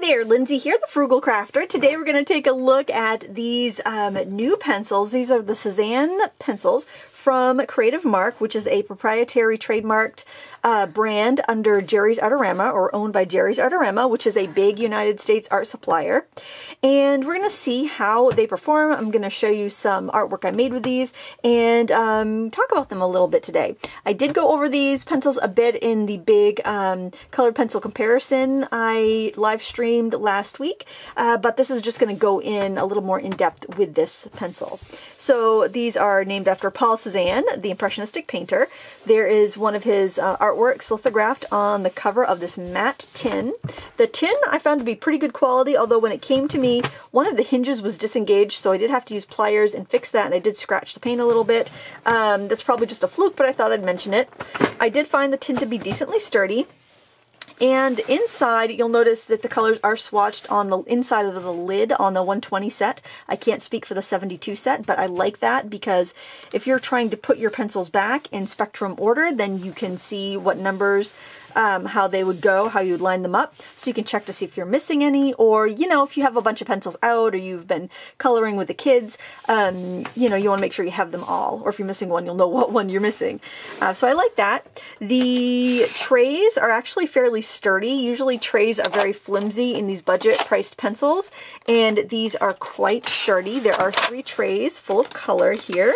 there, Lindsay here, the Frugal Crafter. Today we're going to take a look at these um, new pencils. These are the Cezanne pencils from Creative Mark, which is a proprietary trademarked uh, brand under Jerry's Artarama or owned by Jerry's Artarama, which is a big United States art supplier. And we're going to see how they perform. I'm going to show you some artwork I made with these and um, talk about them a little bit today. I did go over these pencils a bit in the big um, colored pencil comparison I live streamed last week, uh, but this is just going to go in a little more in depth with this pencil. So these are named after Paul Cezanne, the Impressionistic painter. There is one of his uh, artworks lithographed on the cover of this matte tin. The tin I found to be pretty good quality, although when it came to me, one of the hinges was disengaged, so I did have to use pliers and fix that, and I did scratch the paint a little bit. Um, that's probably just a fluke, but I thought I'd mention it. I did find the tin to be decently sturdy. And inside, you'll notice that the colors are swatched on the inside of the lid on the 120 set. I can't speak for the 72 set, but I like that because if you're trying to put your pencils back in spectrum order, then you can see what numbers um, how they would go, how you would line them up. So you can check to see if you're missing any, or, you know, if you have a bunch of pencils out or you've been coloring with the kids, um, you know, you want to make sure you have them all. Or if you're missing one, you'll know what one you're missing. Uh, so I like that. The trays are actually fairly sturdy. Usually trays are very flimsy in these budget priced pencils, and these are quite sturdy. There are three trays full of color here.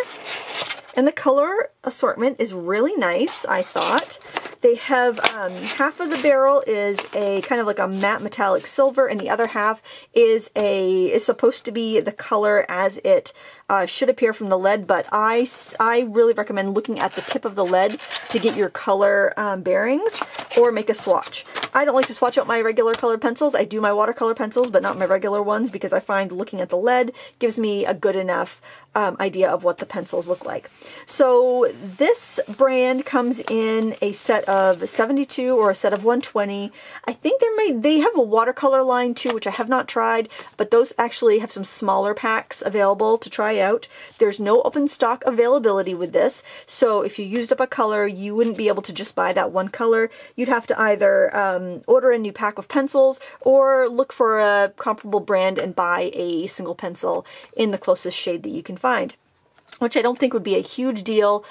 And the color assortment is really nice, I thought. They have um, half of the barrel is a kind of like a matte metallic silver, and the other half is a is supposed to be the color as it uh, should appear from the lead. But I I really recommend looking at the tip of the lead to get your color um, bearings, or make a swatch. I don't like to swatch out my regular colored pencils. I do my watercolor pencils, but not my regular ones because I find looking at the lead gives me a good enough um, idea of what the pencils look like. So this brand comes in a set of 72 or a set of 120. I think they they have a watercolor line too, which I have not tried, but those actually have some smaller packs available to try out. There's no open stock availability with this, so if you used up a color, you wouldn't be able to just buy that one color. You'd have to either um, order a new pack of pencils or look for a comparable brand and buy a single pencil in the closest shade that you can find which I don't think would be a huge deal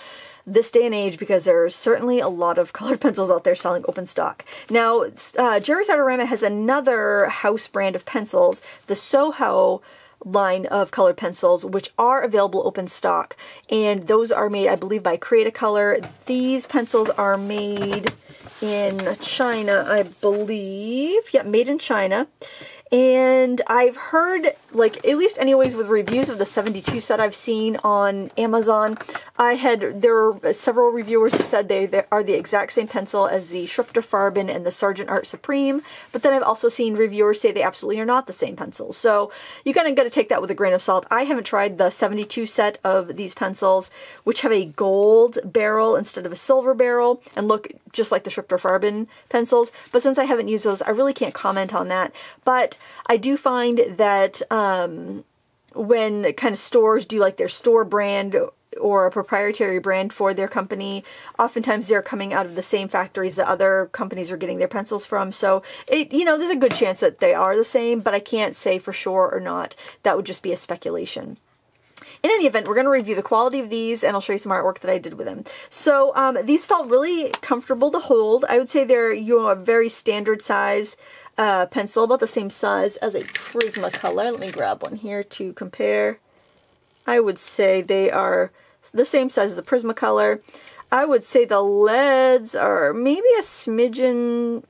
this day and age because there are certainly a lot of colored pencils out there selling open stock. Now, uh, Jerry's Artarama has another house brand of pencils, the Soho line of colored pencils, which are available open stock. And those are made, I believe, by Cretacolor. These pencils are made in China, I believe. Yeah, made in China. And I've heard, like, at least anyways with reviews of the 72 set I've seen on Amazon, I had, there were several reviewers that said they, they are the exact same pencil as the Schriftner Farben and the Sargent Art Supreme, but then I've also seen reviewers say they absolutely are not the same pencils. So you kind of got to take that with a grain of salt. I haven't tried the 72 set of these pencils, which have a gold barrel instead of a silver barrel and look just like the Schriftner Farben pencils, but since I haven't used those, I really can't comment on that. But I do find that um, when kind of stores do like their store brand or a proprietary brand for their company. Oftentimes they're coming out of the same factories that other companies are getting their pencils from. So it, you know, there's a good chance that they are the same, but I can't say for sure or not. That would just be a speculation. In any event, we're going to review the quality of these and I'll show you some artwork that I did with them. So um, these felt really comfortable to hold. I would say they're you know a very standard size uh, pencil, about the same size as a Prismacolor. Let me grab one here to compare. I would say they are the same size as the Prismacolor. I would say the leads are maybe a smidgen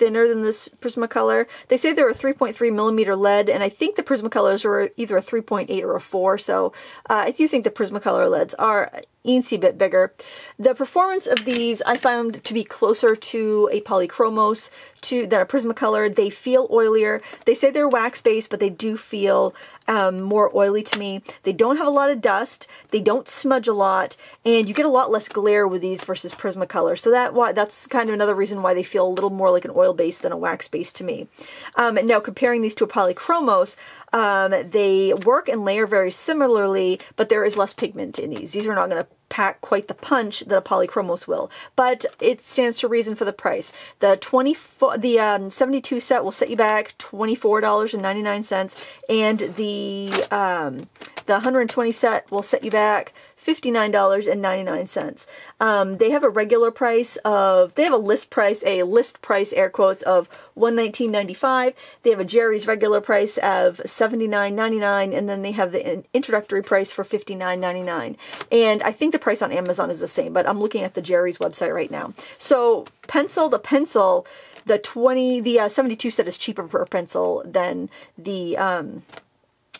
thinner than this Prismacolor. They say they're a 3.3 millimeter lead, and I think the Prismacolors are either a 3.8 or a 4, so uh, I do think the Prismacolor leads are eensy bit bigger. The performance of these I found to be closer to a polychromos to than a Prismacolor. They feel oilier. They say they're wax based, but they do feel um, more oily to me. They don't have a lot of dust. They don't smudge a lot, and you get a lot less glare with these versus Prismacolor. So that why that's kind of another reason why they feel a little more like an oil base than a wax base to me. Um, now comparing these to a polychromos, um, they work and layer very similarly, but there is less pigment in these. These are not going to pack quite the punch that a polychromos will, but it stands to reason for the price. The 24, the um, 72 set will set you back $24.99 and the um, the 120 set will set you back $59.99. Um, they have a regular price of, they have a list price, a list price, air quotes, of $119.95. They have a Jerry's regular price of $79.99, and then they have the introductory price for $59.99. And I think the price on Amazon is the same, but I'm looking at the Jerry's website right now. So, pencil the pencil, the 20, the uh, 72 set is cheaper per pencil than the, um,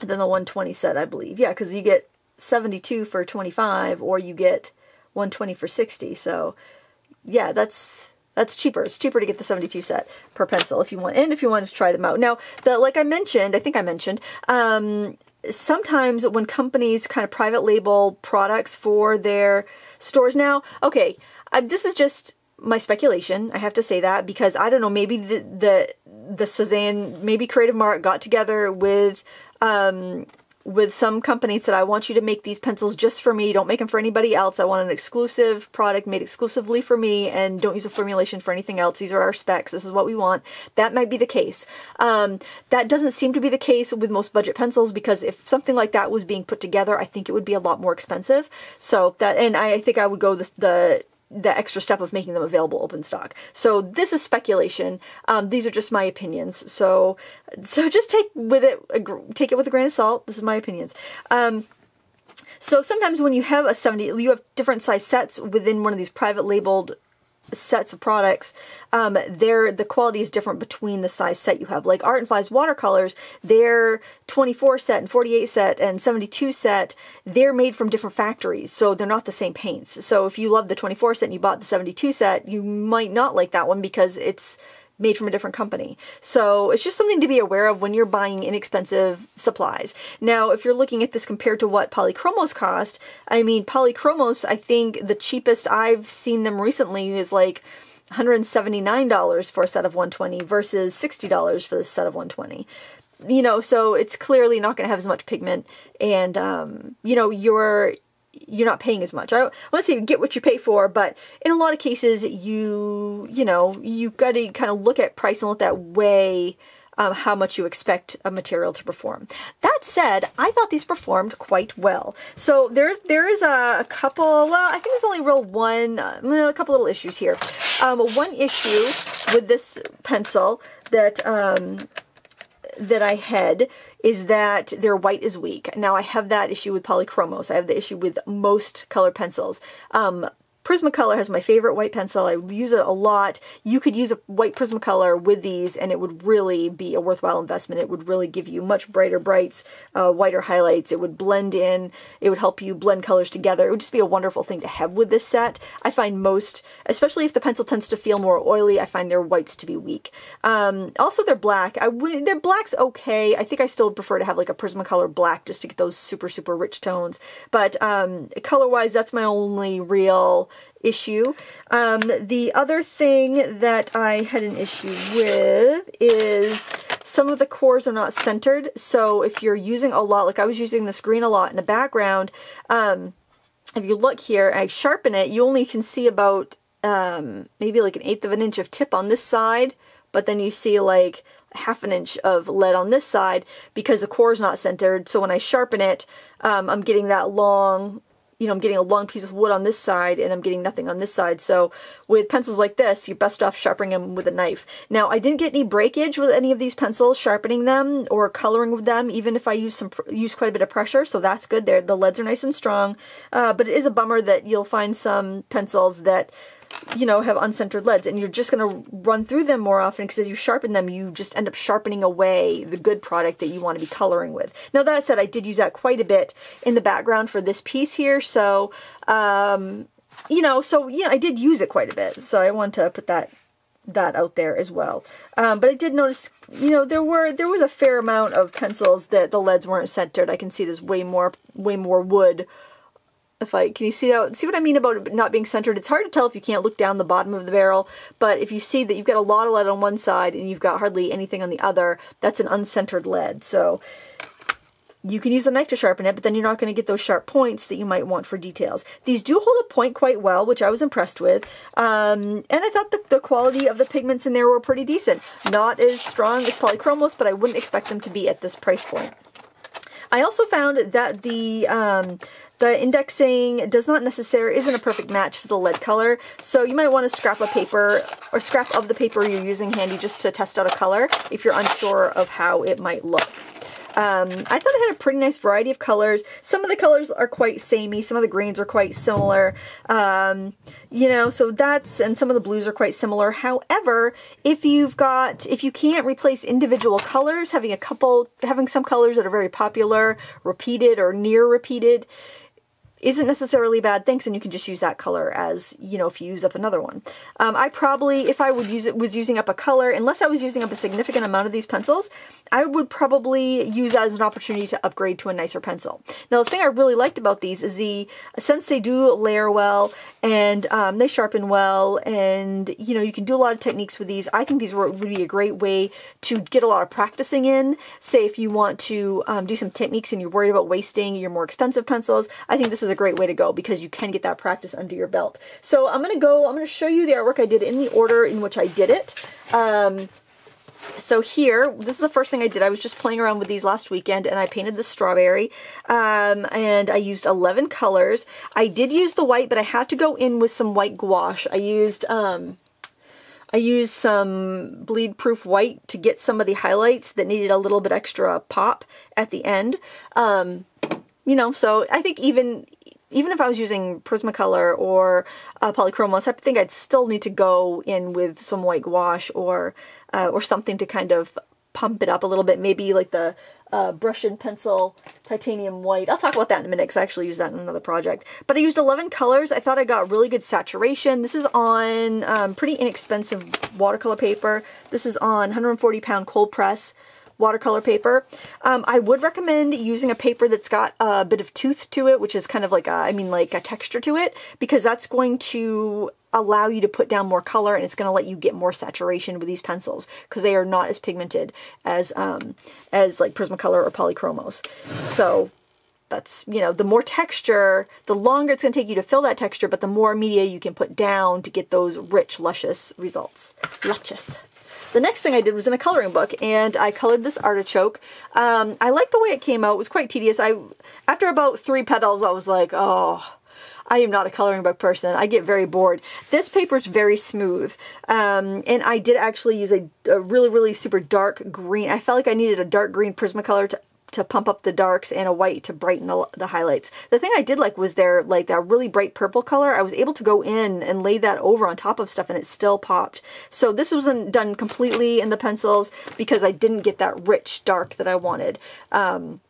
than the 120 set, I believe. Yeah, because you get 72 for 25 or you get 120 for 60. So yeah, that's that's cheaper. It's cheaper to get the 72 set per pencil if you want, and if you want to try them out. Now, the like I mentioned, I think I mentioned, um, sometimes when companies kind of private label products for their stores now, okay, uh, this is just my speculation. I have to say that because I don't know, maybe the the the Cezanne, maybe Creative Mark got together with um, with some companies that I want you to make these pencils just for me. Don't make them for anybody else. I want an exclusive product made exclusively for me and don't use a formulation for anything else. These are our specs. This is what we want. That might be the case. Um, that doesn't seem to be the case with most budget pencils because if something like that was being put together, I think it would be a lot more expensive. So that, and I think I would go the, the the extra step of making them available open stock. So this is speculation. Um, these are just my opinions. So so just take with it take it with a grain of salt. This is my opinions. Um, so sometimes when you have a 70, you have different size sets within one of these private labeled sets of products, um, they're, the quality is different between the size set you have. Like Art and Flies watercolors, they're 24 set and 48 set and 72 set. They're made from different factories, so they're not the same paints. So if you love the 24 set and you bought the 72 set, you might not like that one because it's made from a different company. So it's just something to be aware of when you're buying inexpensive supplies. Now, if you're looking at this compared to what polychromos cost, I mean, polychromos, I think the cheapest I've seen them recently is like $179 for a set of 120 versus $60 for the set of 120 you know so it's clearly not going to have as much pigment and um, you know your you're not paying as much. I want to say get what you pay for, but in a lot of cases, you you know you've got to kind of look at price and let that weigh um, how much you expect a material to perform. That said, I thought these performed quite well. So there's there is a, a couple. Well, I think there's only real one, uh, a couple little issues here. Um, one issue with this pencil that um, that I had is that their white is weak. Now I have that issue with polychromos. I have the issue with most color pencils. Um, Prismacolor has my favorite white pencil. I use it a lot. You could use a white Prismacolor with these and it would really be a worthwhile investment. It would really give you much brighter brights, uh, whiter highlights. It would blend in. It would help you blend colors together. It would just be a wonderful thing to have with this set. I find most, especially if the pencil tends to feel more oily, I find their whites to be weak. Um, also, their black. I would, their black's okay. I think I still prefer to have like a Prismacolor black just to get those super, super rich tones. But um, color-wise, that's my only real issue. Um, the other thing that I had an issue with is some of the cores are not centered. So if you're using a lot, like I was using this green a lot in the background, um, if you look here, I sharpen it, you only can see about um, maybe like an eighth of an inch of tip on this side, but then you see like half an inch of lead on this side because the core is not centered. So when I sharpen it, um, I'm getting that long you know, I'm getting a long piece of wood on this side and I'm getting nothing on this side. So with pencils like this, you're best off sharpening them with a knife. Now, I didn't get any breakage with any of these pencils, sharpening them or coloring with them, even if I use some use quite a bit of pressure. So that's good there. The leads are nice and strong. Uh, but it is a bummer that you'll find some pencils that you know, have uncentered leads and you're just going to run through them more often because as you sharpen them, you just end up sharpening away the good product that you want to be coloring with. Now that said, I did use that quite a bit in the background for this piece here. So, um, you know, so, yeah, I did use it quite a bit. So I want to put that that out there as well. Um, but I did notice, you know, there were there was a fair amount of pencils that the leads weren't centered. I can see there's way more way more wood if I can you see that see what I mean about it not being centered it's hard to tell if you can't look down the bottom of the barrel but if you see that you've got a lot of lead on one side and you've got hardly anything on the other that's an uncentered lead so you can use a knife to sharpen it, but then you're not going to get those sharp points that you might want for details. These do hold a point quite well, which I was impressed with. Um, and I thought the, the quality of the pigments in there were pretty decent. Not as strong as polychromos, but I wouldn't expect them to be at this price point. I also found that the um, the indexing does not necessarily isn't a perfect match for the lead color, so you might want to scrap a paper or scrap of the paper you're using handy just to test out a color if you're unsure of how it might look. Um, I thought it had a pretty nice variety of colors. Some of the colors are quite samey. Some of the greens are quite similar. Um, you know, so that's, and some of the blues are quite similar. However, if you've got, if you can't replace individual colors, having a couple, having some colors that are very popular, repeated or near repeated, isn't necessarily bad things and you can just use that color as you know if you use up another one. Um, I probably if I would use it was using up a color unless I was using up a significant amount of these pencils I would probably use as an opportunity to upgrade to a nicer pencil. Now the thing I really liked about these is the since they do layer well and um, they sharpen well and you know you can do a lot of techniques with these I think these would be a great way to get a lot of practicing in. Say if you want to um, do some techniques and you're worried about wasting your more expensive pencils I think this is a great way to go because you can get that practice under your belt. So I'm going to go, I'm going to show you the artwork I did in the order in which I did it. Um, so here, this is the first thing I did. I was just playing around with these last weekend and I painted the strawberry um, and I used 11 colors. I did use the white, but I had to go in with some white gouache. I used, um, I used some bleed proof white to get some of the highlights that needed a little bit extra pop at the end. Um, you know, so I think even even if I was using Prismacolor or uh, Polychromos, I think I'd still need to go in with some white gouache or uh, or something to kind of pump it up a little bit. Maybe like the uh, brush and pencil titanium white. I'll talk about that in a minute because I actually used that in another project. But I used 11 colors. I thought I got really good saturation. This is on um, pretty inexpensive watercolor paper. This is on 140 pound cold press watercolor paper. Um, I would recommend using a paper that's got a bit of tooth to it, which is kind of like a, I mean like a texture to it, because that's going to allow you to put down more color and it's going to let you get more saturation with these pencils because they are not as pigmented as um, as like Prismacolor or Polychromos. So that's, you know, the more texture, the longer it's going to take you to fill that texture, but the more media you can put down to get those rich, luscious results. Luscious. The next thing I did was in a coloring book, and I colored this artichoke. Um, I liked the way it came out. It was quite tedious. I, after about three petals, I was like, oh, I am not a coloring book person. I get very bored. This paper is very smooth. Um, and I did actually use a, a, really, really super dark green. I felt like I needed a dark green Prismacolor to to pump up the darks and a white to brighten the, the highlights. The thing I did like was their like that really bright purple color. I was able to go in and lay that over on top of stuff and it still popped. So this wasn't done completely in the pencils because I didn't get that rich dark that I wanted. Um,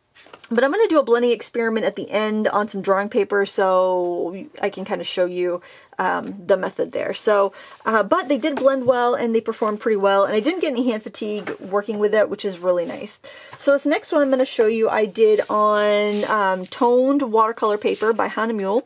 but I'm going to do a blending experiment at the end on some drawing paper so I can kind of show you um, the method there. So, uh, but they did blend well and they performed pretty well and I didn't get any hand fatigue working with it, which is really nice. So this next one I'm going to show you I did on um, toned watercolor paper by Hahnemühle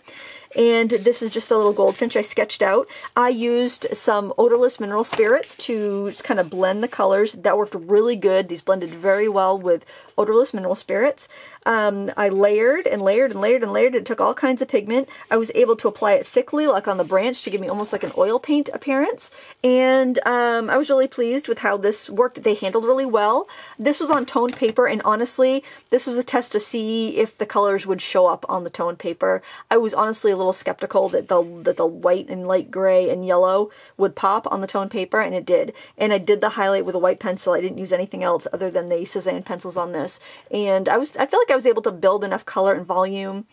and this is just a little goldfinch I sketched out. I used some odorless mineral spirits to just kind of blend the colors. That worked really good. These blended very well with odorless mineral spirits. Um, I layered and layered and layered and layered. It took all kinds of pigment. I was able to apply it thickly, like on the branch, to give me almost like an oil paint appearance. And um, I was really pleased with how this worked. They handled really well. This was on toned paper, and honestly, this was a test to see if the colors would show up on the toned paper. I was honestly a little skeptical that the that the white and light gray and yellow would pop on the toned paper, and it did. And I did the highlight with a white pencil. I didn't use anything else other than the Cezanne pencils on this. And I was I feel like I was able to build enough color and volume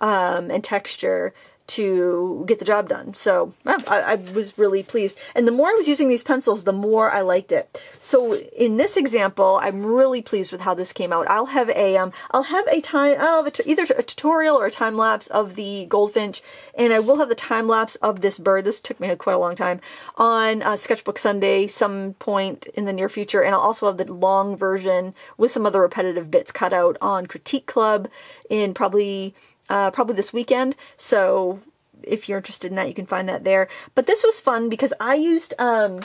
um, and texture to get the job done. So I, I, was really pleased. And the more I was using these pencils, the more I liked it. So in this example, I'm really pleased with how this came out. I'll have a, um, I'll have a time, I'll have either a tutorial or a time lapse of the goldfinch, and I will have the time lapse of this bird. This took me quite a long time on uh, Sketchbook Sunday, some point in the near future, and I'll also have the long version with some of the repetitive bits cut out on Critique Club in probably uh, probably this weekend. So if you're interested in that, you can find that there. But this was fun because I used um,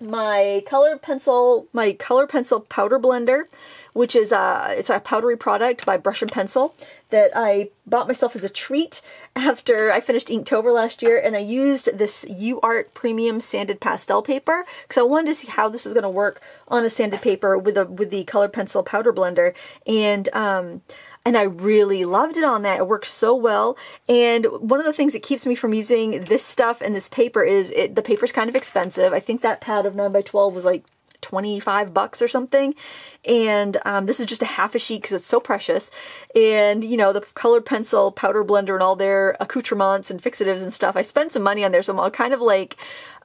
my color pencil, my color pencil powder blender, which is a, it's a powdery product by Brush and Pencil that I bought myself as a treat after I finished Inktober last year. And I used this UArt premium sanded pastel paper because I wanted to see how this is going to work on a sanded paper with a, with the color pencil powder blender. And, um, and I really loved it on that. It works so well. And one of the things that keeps me from using this stuff and this paper is it, the paper's kind of expensive. I think that pad of 9 by 12 was like 25 bucks or something. And um, this is just a half a sheet because it's so precious. And, you know, the colored pencil, powder blender, and all their accoutrements and fixatives and stuff. I spent some money on there, so I'm all kind of like,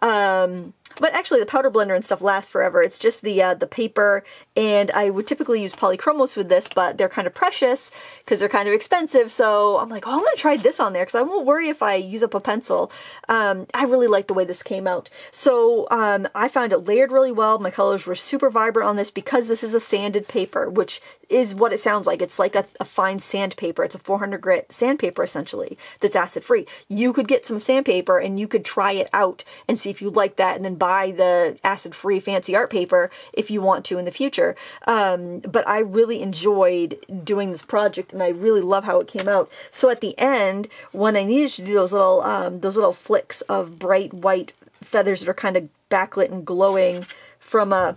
um, but actually, the powder blender and stuff lasts forever. It's just the uh, the paper, and I would typically use polychromos with this, but they're kind of precious because they're kind of expensive. So I'm like, oh, I'm gonna try this on there because I won't worry if I use up a pencil. Um, I really like the way this came out. So um, I found it layered really well. My colors were super vibrant on this because this is a sanded paper, which is what it sounds like. It's like a, a fine sandpaper. It's a 400 grit sandpaper essentially that's acid free. You could get some sandpaper and you could try it out and see if you like that and then buy the acid free fancy art paper if you want to in the future. Um, but I really enjoyed doing this project and I really love how it came out. So at the end, when I needed to do those little, um, those little flicks of bright white feathers that are kind of backlit and glowing from a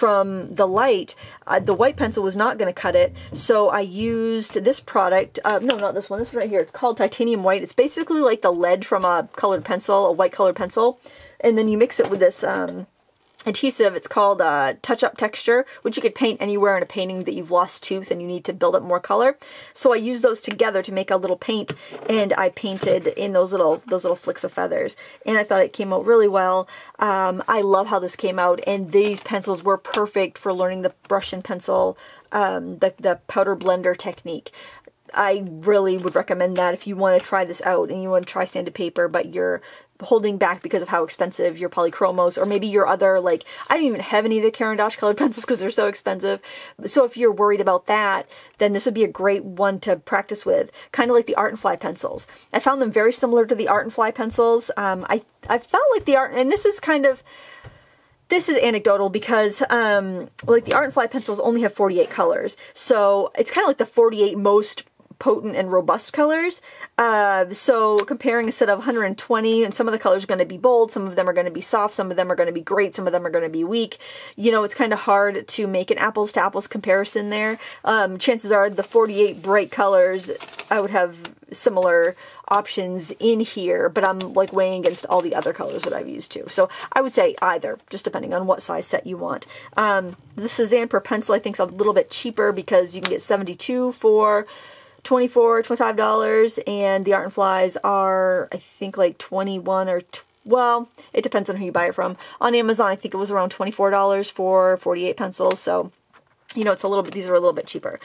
from the light, uh, the white pencil was not going to cut it. So I used this product. Uh, no, not this one. This one right here. It's called titanium white. It's basically like the lead from a colored pencil, a white colored pencil. And then you mix it with this um, adhesive. It's called uh, Touch Up Texture, which you could paint anywhere in a painting that you've lost tooth and you need to build up more color. So I used those together to make a little paint, and I painted in those little those little flicks of feathers. And I thought it came out really well. Um, I love how this came out, and these pencils were perfect for learning the brush and pencil, um, the the powder blender technique. I really would recommend that if you want to try this out and you want to try sanded paper, but you're holding back because of how expensive your polychromos or maybe your other like I don't even have any of the Caran d'Ache colored pencils because they're so expensive. So if you're worried about that, then this would be a great one to practice with. Kind of like the Art and Fly pencils. I found them very similar to the Art and Fly pencils. Um, I I felt like the art and this is kind of this is anecdotal because um, like the art and fly pencils only have 48 colors so it's kind of like the 48 most potent and robust colors. Uh, so comparing a set of 120 and some of the colors are going to be bold, some of them are going to be soft, some of them are going to be great, some of them are going to be weak. You know, it's kind of hard to make an apples to apples comparison there. Um, chances are the 48 bright colors, I would have similar options in here, but I'm like weighing against all the other colors that I've used too. So I would say either, just depending on what size set you want. Um, the Cezanne per pencil I think is a little bit cheaper because you can get 72 for 24 $25 and the Art and Flies are I think like 21 or well, it depends on who you buy it from. On Amazon, I think it was around $24 for 48 pencils. So, you know, it's a little bit, these are a little bit cheaper.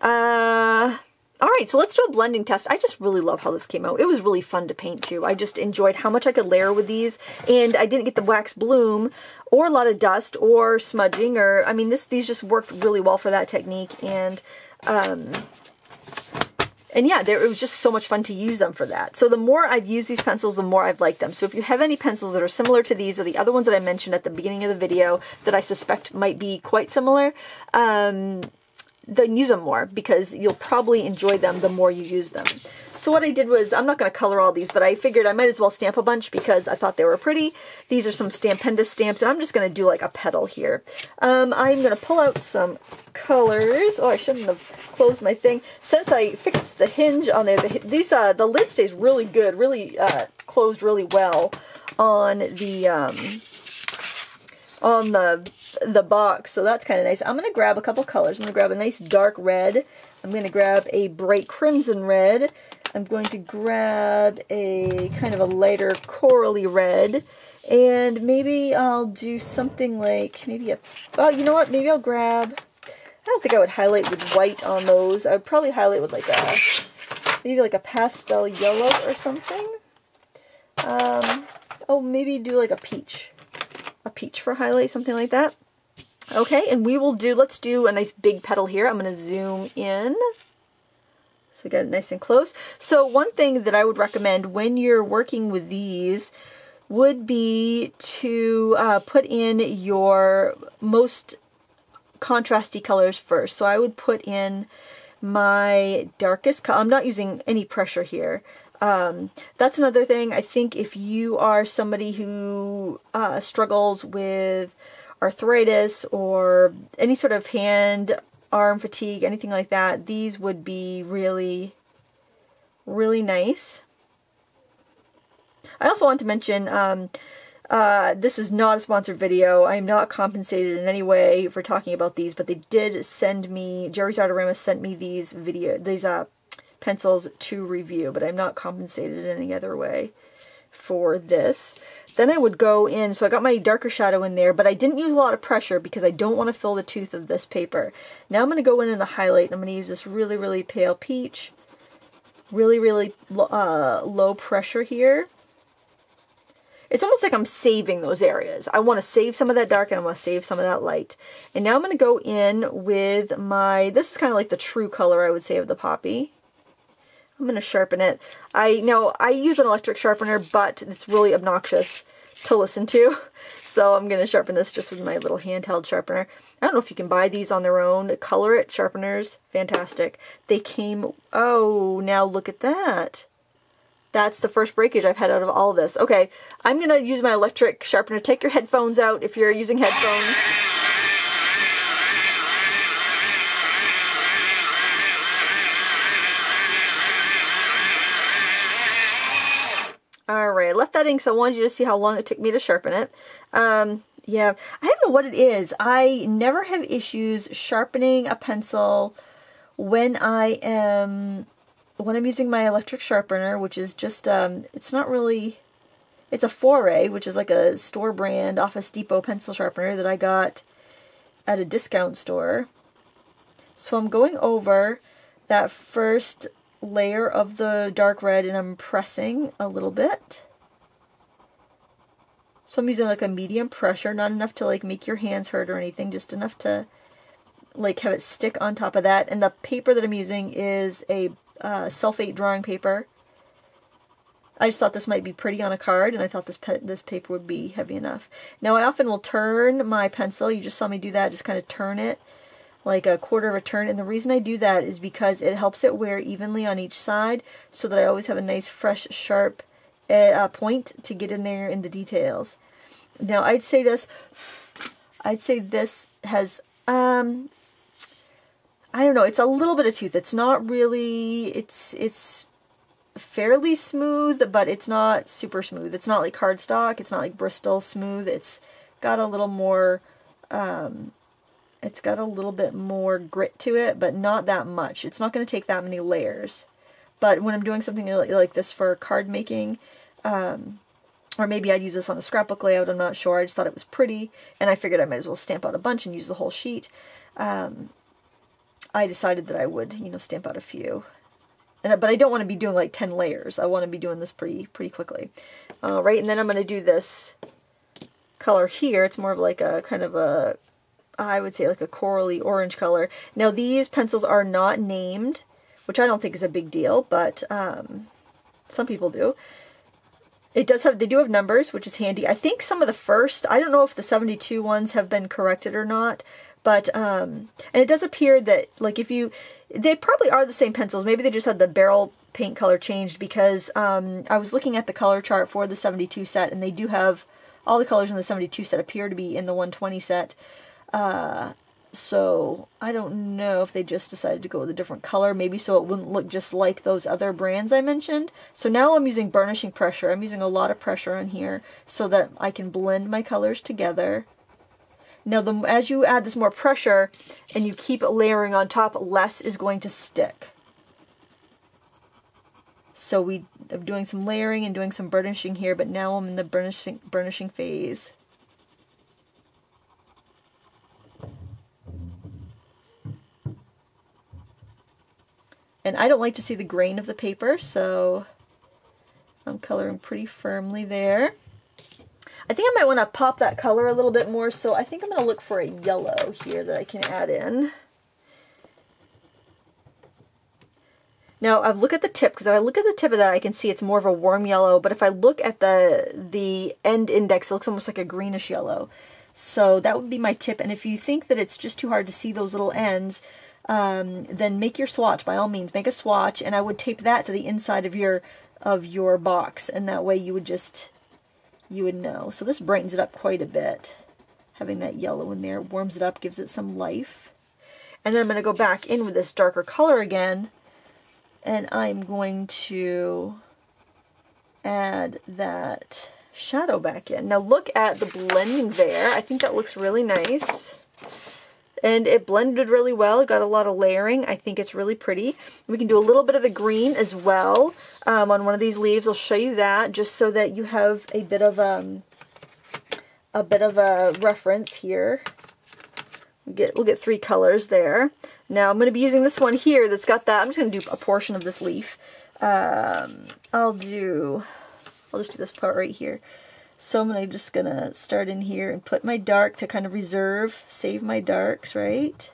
Uh, all right, so let's do a blending test. I just really love how this came out. It was really fun to paint too. I just enjoyed how much I could layer with these and I didn't get the wax bloom or a lot of dust or smudging or, I mean, this these just worked really well for that technique and um, and yeah, there, it was just so much fun to use them for that. So the more I've used these pencils, the more I've liked them. So if you have any pencils that are similar to these or the other ones that I mentioned at the beginning of the video that I suspect might be quite similar, um, then use them more because you'll probably enjoy them the more you use them. So what I did was, I'm not going to color all these, but I figured I might as well stamp a bunch because I thought they were pretty. These are some Stampendous stamps, and I'm just going to do like a petal here. Um, I'm going to pull out some colors. Oh, I shouldn't have closed my thing. Since I fixed the hinge on there, the, these, uh, the lid stays really good, really uh, closed really well on the... Um, on the the box, so that's kind of nice. I'm to grab a couple colors. I'm to grab a nice dark red. I'm to grab a bright crimson red. I'm going to grab a kind of a lighter corally red. And maybe I'll do something like, maybe a, oh, you know what? Maybe I'll grab, I don't think I would highlight with white on those. I would probably highlight with like a, maybe like a pastel yellow or something. Um, oh, maybe do like a peach. A peach for highlight, something like that. Okay, and we will do, let's do a nice big petal here. I'm going to zoom in. So get it nice and close. So one thing that I would recommend when you're working with these, would be to uh, put in your most contrasty colors first. So I would put in my darkest color. I'm not using any pressure here. Um, that's another thing. I think if you are somebody who uh, struggles with arthritis or any sort of hand, arm fatigue, anything like that, these would be really, really nice. I also want to mention um, uh, this is not a sponsored video. I'm not compensated in any way for talking about these, but they did send me, Jerry's Artarama sent me these video, these uh, pencils to review, but I'm not compensated in any other way for this. Then I would go in, so I got my darker shadow in there, but I didn't use a lot of pressure because I don't want to fill the tooth of this paper. Now I'm going to go in and highlight, I'm going to use this really, really pale peach. Really, really uh, low pressure here it's almost like I'm saving those areas. I want to save some of that dark and I want to save some of that light. And now I'm going to go in with my, this is kind of like the true color I would say of the poppy. I'm going to sharpen it. I know I use an electric sharpener, but it's really obnoxious to listen to. So I'm going to sharpen this just with my little handheld sharpener. I don't know if you can buy these on their own. Color It sharpeners, fantastic. They came, oh, now look at that. That's the first breakage I've had out of all this. Okay, I'm going to use my electric sharpener. Take your headphones out if you're using headphones. All right, I left that in because I wanted you to see how long it took me to sharpen it. Um, yeah, I don't know what it is. I never have issues sharpening a pencil when I am when I'm using my electric sharpener, which is just, um, it's not really, it's a Foray, which is like a store brand Office Depot pencil sharpener that I got at a discount store. So I'm going over that first layer of the dark red and I'm pressing a little bit. So I'm using like a medium pressure, not enough to like make your hands hurt or anything, just enough to like have it stick on top of that. And the paper that I'm using is a uh, sulfite drawing paper. I just thought this might be pretty on a card, and I thought this this paper would be heavy enough. Now, I often will turn my pencil. You just saw me do that. Just kind of turn it like a quarter of a turn. And the reason I do that is because it helps it wear evenly on each side so that I always have a nice, fresh, sharp uh, point to get in there in the details. Now, I'd say this, I'd say this has um, I don't know, it's a little bit of tooth. It's not really, it's, it's fairly smooth, but it's not super smooth. It's not like cardstock. It's not like Bristol smooth. It's got a little more, um, it's got a little bit more grit to it, but not that much. It's not going to take that many layers. But when I'm doing something like this for card making, um, or maybe I'd use this on a scrapbook layout, I'm not sure. I just thought it was pretty, and I figured I might as well stamp out a bunch and use the whole sheet. Um, I decided that I would, you know, stamp out a few. And, but I don't want to be doing like 10 layers. I want to be doing this pretty pretty quickly. right? and then I'm going to do this color here. It's more of like a kind of a, I would say like a corally orange color. Now these pencils are not named, which I don't think is a big deal, but um, some people do. It does have, they do have numbers, which is handy. I think some of the first, I don't know if the 72 ones have been corrected or not, but, um, and it does appear that, like, if you, they probably are the same pencils. Maybe they just had the barrel paint color changed because um, I was looking at the color chart for the 72 set, and they do have, all the colors in the 72 set appear to be in the 120 set. Uh, so I don't know if they just decided to go with a different color, maybe so it wouldn't look just like those other brands I mentioned. So now I'm using burnishing pressure. I'm using a lot of pressure on here so that I can blend my colors together. Now, the, as you add this more pressure and you keep layering on top, less is going to stick. So we I'm doing some layering and doing some burnishing here, but now I'm in the burnishing burnishing phase. And I don't like to see the grain of the paper, so I'm coloring pretty firmly there. I think I might want to pop that color a little bit more, so I think I'm going to look for a yellow here that I can add in. Now I look at the tip because if I look at the tip of that, I can see it's more of a warm yellow. But if I look at the the end index, it looks almost like a greenish yellow. So that would be my tip. And if you think that it's just too hard to see those little ends, um, then make your swatch by all means. Make a swatch, and I would tape that to the inside of your of your box, and that way you would just you would know. So this brightens it up quite a bit. Having that yellow in there warms it up, gives it some life. And then I'm going to go back in with this darker color again and I'm going to add that shadow back in. Now look at the blending there. I think that looks really nice. And it blended really well. It got a lot of layering. I think it's really pretty. We can do a little bit of the green as well um, on one of these leaves. I'll show you that just so that you have a bit of um, a bit of a reference here. We'll get, we'll get three colors there. Now I'm going to be using this one here that's got that. I'm just going to do a portion of this leaf. Um, I'll do, I'll just do this part right here. So I'm just going to start in here and put my dark to kind of reserve, save my darks, right?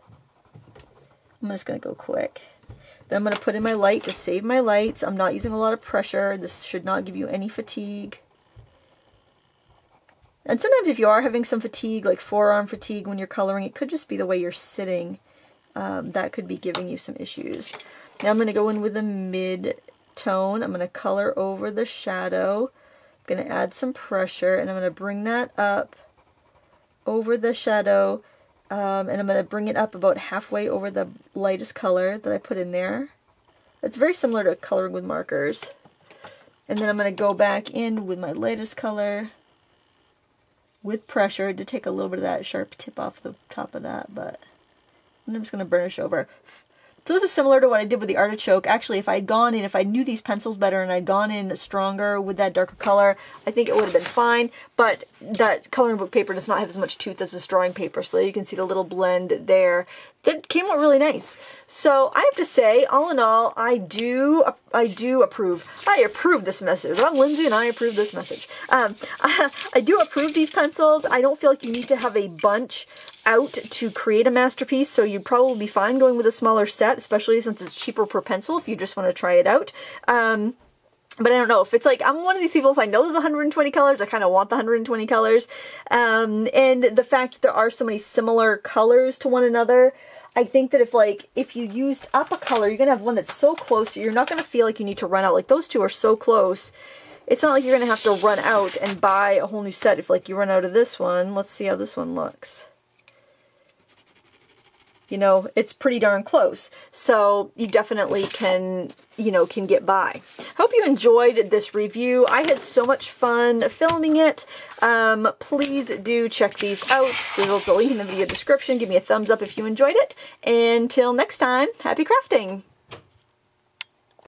I'm just going to go quick. Then I'm going to put in my light to save my lights. I'm not using a lot of pressure. This should not give you any fatigue. And sometimes if you are having some fatigue, like forearm fatigue when you're coloring, it could just be the way you're sitting um, that could be giving you some issues. Now I'm going to go in with a mid-tone. I'm going to color over the shadow. Going to add some pressure, and I'm going to bring that up over the shadow, um, and I'm going to bring it up about halfway over the lightest color that I put in there. It's very similar to coloring with markers. And then I'm going to go back in with my lightest color with pressure to take a little bit of that sharp tip off the top of that, but I'm just going to burnish over. So this is similar to what I did with the artichoke. Actually, if I'd gone in, if I knew these pencils better and I'd gone in stronger with that darker color, I think it would have been fine. But that coloring book paper does not have as much tooth as this drawing paper, so you can see the little blend there. That came out really nice. So I have to say, all in all, I do I do approve. I approve this message. I'm Lindsay and I approve this message. Um, I, I do approve these pencils. I don't feel like you need to have a bunch out to create a masterpiece, so you'd probably be fine going with a smaller set, especially since it's cheaper per pencil if you just want to try it out. Um, but I don't know if it's like I'm one of these people. If I know there's 120 colors, I kind of want the 120 colors. Um, and the fact that there are so many similar colors to one another, I think that if like if you used up a color, you're gonna have one that's so close, you're not gonna feel like you need to run out. Like those two are so close. It's not like you're gonna have to run out and buy a whole new set if like you run out of this one. Let's see how this one looks you know, it's pretty darn close. So you definitely can, you know, can get by. Hope you enjoyed this review. I had so much fun filming it. Um, please do check these out. There's a link in the video description. Give me a thumbs up if you enjoyed it. Until next time, happy crafting!